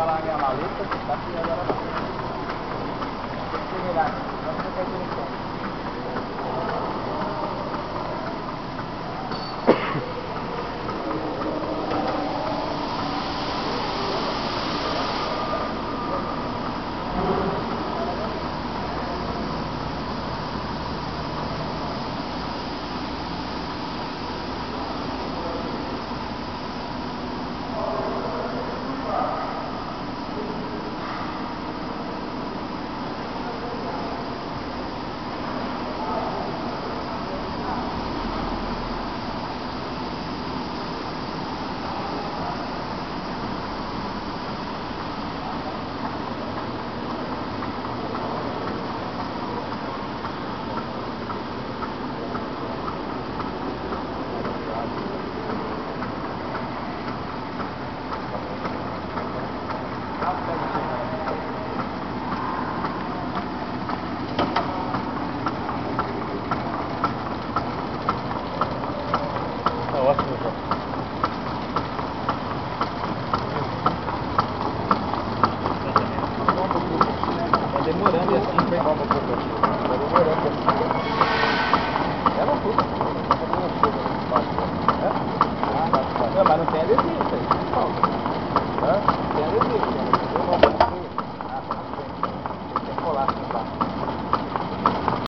jalan yang lalu, tetapi ada orang. Sini lah, maksudnya kita. Tá demorando e assim, vem. Tá demorando assim. É uma puta. É? Ah, mas não tem adesivo.